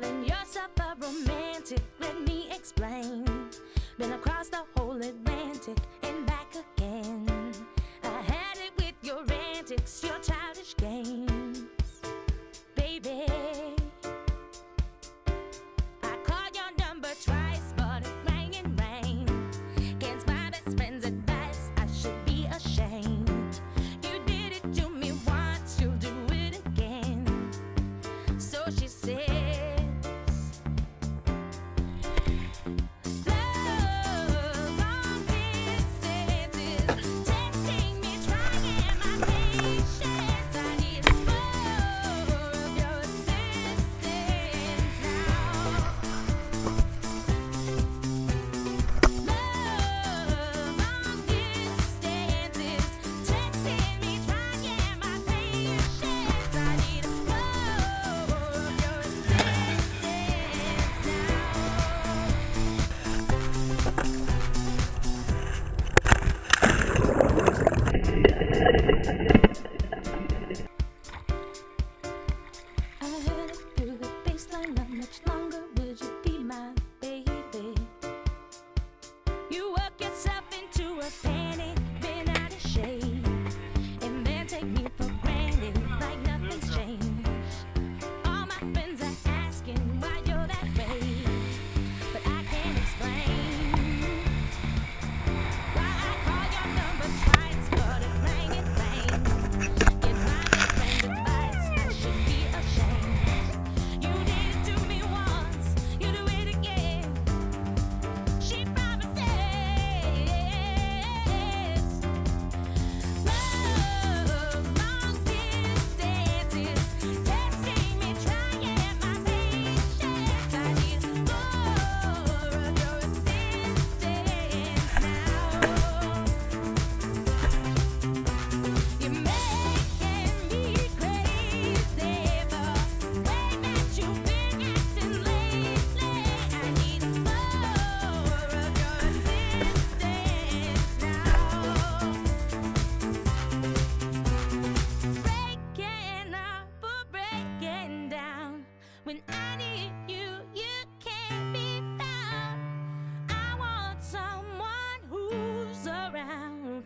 Darling, you're romantic, let me explain. Been across the whole Atlantic and back again. I had it with your antics, your childish games, baby. I called your number twice, but it rang and rang. Against my best friend's advice, I should be ashamed. You did it to me once, you'll do it again. So she's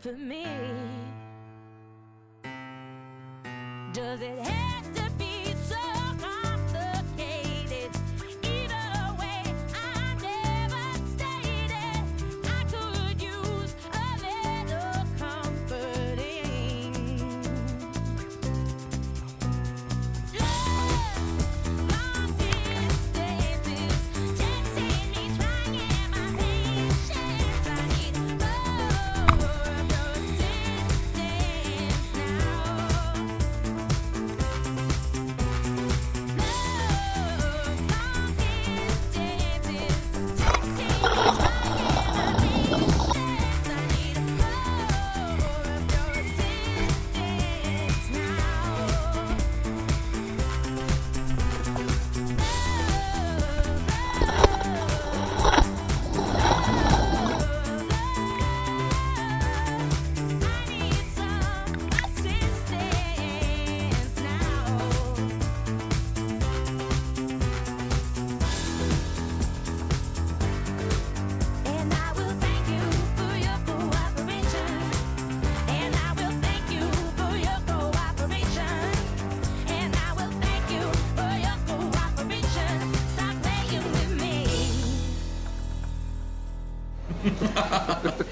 for me? Does it hurt? ハハハハ!